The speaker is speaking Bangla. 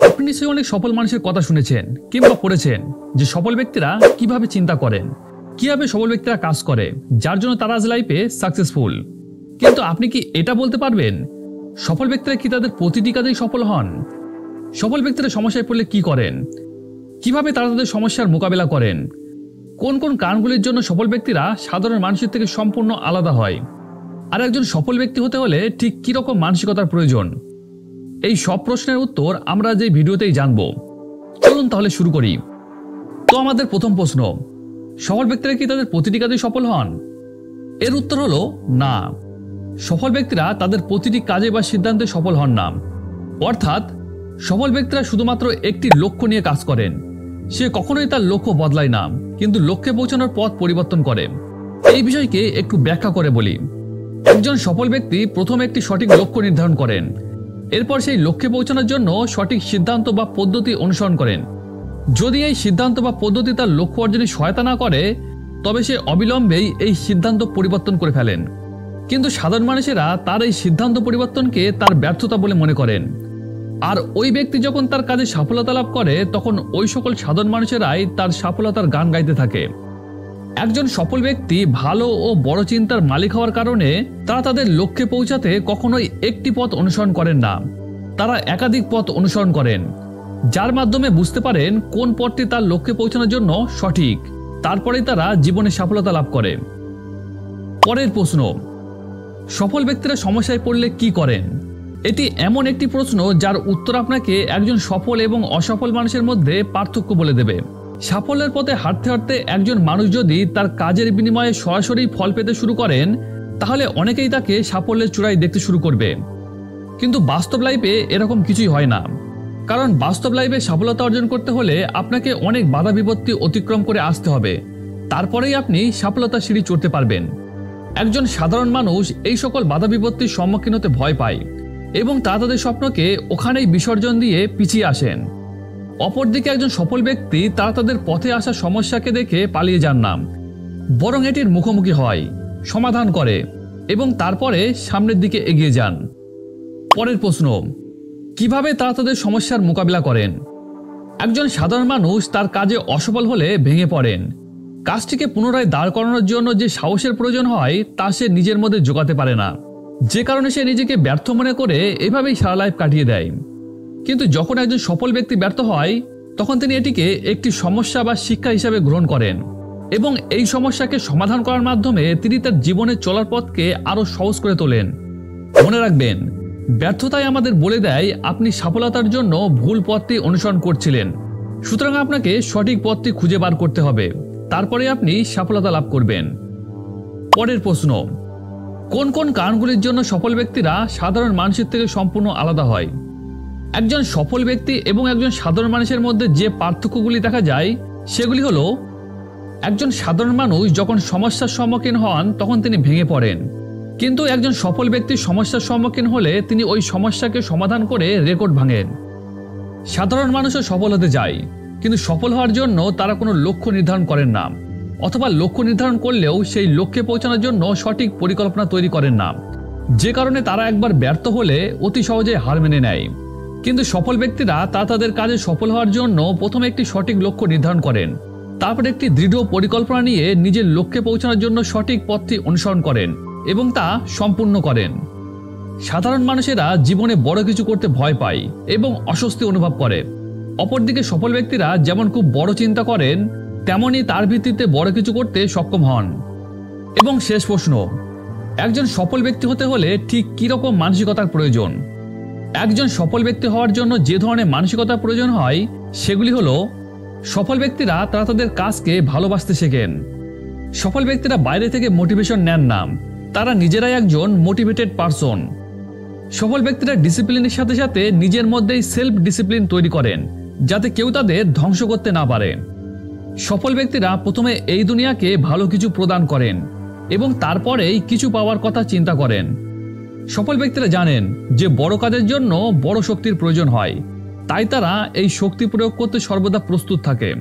আপনি নিশ্চয়ই অনেক সফল মানুষের কথা শুনেছেন কিংবা পড়েছেন যে সফল ব্যক্তিরা কীভাবে চিন্তা করেন, কীভাবে সফল ব্যক্তিরা কাজ করে, যার জন্য তারা আজ লাইফে সাকসেসফুল কিন্তু আপনি কি এটা বলতে পারবেন? সফল ব্যক্তিরা কি তাদের প্রতিটি কাজেই সফল হন? সফল ব্যক্তিরা সমস্যায় পড়লে কি করেন? কীভাবে তারা তাদের সমস্যার মোকাবেলা করেন? কোন কোন কারণগুলির জন্য সফল ব্যক্তিরা সাধারণ মানুষের থেকে সম্পূর্ণ আলাদা হয়? আর একজন সফল ব্যক্তি হতে হলে ঠিক কী রকম মানসিকতার প্রয়োজন? এই সব প্রশ্নের উত্তর আমরা যে ভিডিওতেই জানব। চলুন তাহলে শুরু করি। তো আমাদের প্রথম প্রশ্ন, সফল ব্যক্তিরা কি তাদের প্রতিটি কাজে সফল হন? এর উত্তর হলো, না। সফল ব্যক্তিরা তাদের প্রতিটি কাজে বা সিদ্ধান্তে সফল হন না। অর্থাৎ, সফল ব্যক্তিরা শুধুমাত্র একটি লক্ষ্য নিয়ে কাজ করেন। সে কখনোই তার লক্ষ্য বদলায় না, কিন্তু লক্ষ্যে পৌঁছানোর পথ পরিবর্তন করে। এই বিষয়কে একটু ব্যাখ্যা করে বলি। একজন সফল ব্যক্তি প্রথমে একটি সঠিক লক্ষ্য নির্ধারণ করেন। এরপর সেই লক্ষ্যে পৌঁছানোর জন্য সঠিক সিদ্ধান্ত বা পদ্ধতি অনুসরণ করেন। যদি এই সিদ্ধান্ত বা পদ্ধতি তার লক্ষ্য অর্জনে সহায়তা না করে, তবে সে অবিলম্বেই এই সিদ্ধান্ত পরিবর্তন করে ফেলেন। কিন্তু সাধারণ মানুষেরা তার এই সিদ্ধান্ত পরিবর্তনকে তার ব্যর্থতা বলে মনে করেন। আর ওই ব্যক্তি যখন তার কাজে সফলতা লাভ করে, তখন ওই সকল সাধারণ মানুষেরাই তার সফলতার গান গাইতে থাকে। একজন সফল ব্যক্তি ভালো ও বড় চিন্তার মালিক হওয়ার কারণে তারা তাদের লক্ষ্যে পৌঁছাতে কখনোই একটি পথ অনুসরণ করেন না। তারা একাধিক পথ অনুসরণ করেন, যার মাধ্যমে বুঝতে পারেন কোন পথটি তার লক্ষ্যে পৌঁছানোর জন্য সঠিক। তারপরেই তারা জীবনে সফলতা লাভ করে। পরের প্রশ্ন, সফল ব্যক্তিরা সমস্যায় পড়লে কি করেন? এটি এমন একটি প্রশ্ন যার উত্তর আপনাকে একজন সফল এবং অসফল মানুষের মধ্যে পার্থক্য বলে দেবে। সাফল্যের পথে হাঁটতে হাঁটতে একজন মানুষ যদি তার কাজের বিনিময়ে সরাসরি ফল পেতে শুরু করেন, তাহলে অনেকেই তাকে সাফল্যের চূড়ায় দেখতে শুরু করবে। কিন্তু বাস্তব লাইফে এরকম কিছুই হয় না। কারণ বাস্তব লাইফে সফলতা অর্জন করতে হলে আপনাকে অনেক বাধা বিপত্তি অতিক্রম করে আসতে হবে। তারপরেই আপনি সফলতা সিঁড়ি চড়তে পারবেন। একজন সাধারণ মানুষ এই সকল বাধা বিপত্তির সম্মুখীন হতে ভয় পায় এবং তা তাদের স্বপ্নকে ওখানেই বিসর্জন দিয়ে পিছিয়ে আসেন। অপরদিকে একজন সফল ব্যক্তি, তারা তাদের পথে আসা সমস্যাকে দেখে পালিয়ে যান না বরং এটির মুখোমুখি হয়, সমাধান করে এবং তারপরে সামনের দিকে এগিয়ে যান। পরের প্রশ্ন, কীভাবে তারা তাদের সমস্যার মোকাবিলা করেন? একজন সাধারণ মানুষ তার কাজে অসফল হলে ভেঙে পড়েন। কাজটিকে পুনরায় দাঁড় করানোর জন্য যে সাহসের প্রয়োজন হয়, তা সে নিজের মধ্যে জোগাতে পারে না। যে কারণে সে নিজেকে ব্যর্থ মনে করে এভাবেই সারা লাইফ কাটিয়ে দেয়। কিন্তু যখন একজন সফল ব্যক্তি ব্যর্থ হয়, তখন তিনি এটিকে একটি সমস্যা বা শিক্ষা হিসাবে গ্রহণ করেন এবং এই সমস্যাকে সমাধান করার মাধ্যমে তিনি তার জীবনের চলার পথকে আরও সহজ করে তোলেন। মনে রাখবেন, ব্যর্থতাই আমাদের বলে দেয় আপনি সফলতার জন্য ভুল পথটি অনুসরণ করছিলেন। সুতরাং আপনাকে সঠিক পথটি খুঁজে বার করতে হবে। তারপরে আপনি সফলতা লাভ করবেন। পরের প্রশ্ন, কোন কোন কারণগুলির জন্য সফল ব্যক্তিরা সাধারণ মানুষের থেকে সম্পূর্ণ আলাদা হয়? একজন সফল ব্যক্তি এবং একজন সাধারণ মানুষের মধ্যে যে পার্থক্যগুলি দেখা যায়, সেগুলি হলো, একজন সাধারণ মানুষ যখন সমস্যার সম্মুখীন হন, তখন তিনি ভেঙে পড়েন। কিন্তু একজন সফল ব্যক্তি সমস্যার সম্মুখীন হলে তিনি ওই সমস্যাকে সমাধান করে রেকর্ড ভাঙেন। সাধারণ মানুষও সফল হতে যায়, কিন্তু সফল হওয়ার জন্য তারা কোনো লক্ষ্য নির্ধারণ করেন না, অথবা লক্ষ্য নির্ধারণ করলেও সেই লক্ষ্যে পৌঁছানোর জন্য সঠিক পরিকল্পনা তৈরি করেন না। যে কারণে তারা একবার ব্যর্থ হলে অতি সহজে হার মেনে নেয়। কিন্তু সফল ব্যক্তিরা তা তাদের কাজে সফল হওয়ার জন্য প্রথমে একটি সঠিক লক্ষ্য নির্ধারণ করেন। তারপর একটি দৃঢ় পরিকল্পনা নিয়ে নিজের লক্ষ্যে পৌঁছানোর জন্য সঠিক পথটি অনুসরণ করেন এবং তা সম্পূর্ণ করেন। সাধারণ মানুষেরা জীবনে বড় কিছু করতে ভয় পায় এবং অস্বস্তি অনুভব করে। অপরদিকে সফল ব্যক্তিরা যেমন খুব বড় চিন্তা করেন, তেমনি তার ভিত্তিতে বড় কিছু করতে সক্ষম হন। এবং শেষ প্রশ্ন, একজন সফল ব্যক্তি হতে হলে ঠিক কীরকম মানসিকতার প্রয়োজন? একজন সফল ব্যক্তি হওয়ার জন্য যে ধরনের মানসিকতার প্রয়োজন হয়, সেগুলি হলো, সফল ব্যক্তিরা, তারা তাদের কাজকে ভালোবাসতে শেখেন। সফল ব্যক্তিরা বাইরে থেকে মোটিভেশন নেন না। তারা নিজেরাই একজন মোটিভেটেড পারসন। সফল ব্যক্তিরা ডিসিপ্লিনের সাথে সাথে নিজের মধ্যেই সেলফ ডিসিপ্লিন তৈরি করেন, যাতে কেউ তাদের ধ্বংস করতে না পারে। সফল ব্যক্তিরা প্রথমে এই দুনিয়াকে ভালো কিছু প্রদান করেন এবং তারপরেই কিছু পাওয়ার কথা চিন্তা করেন। সফল ব্যক্তিরা জানেন যে বড় কাজের জন্য বড় শক্তির প্রয়োজন হয়। তাই তারা এই শক্তি প্রয়োগ করতে সর্বদা প্রস্তুত থাকে।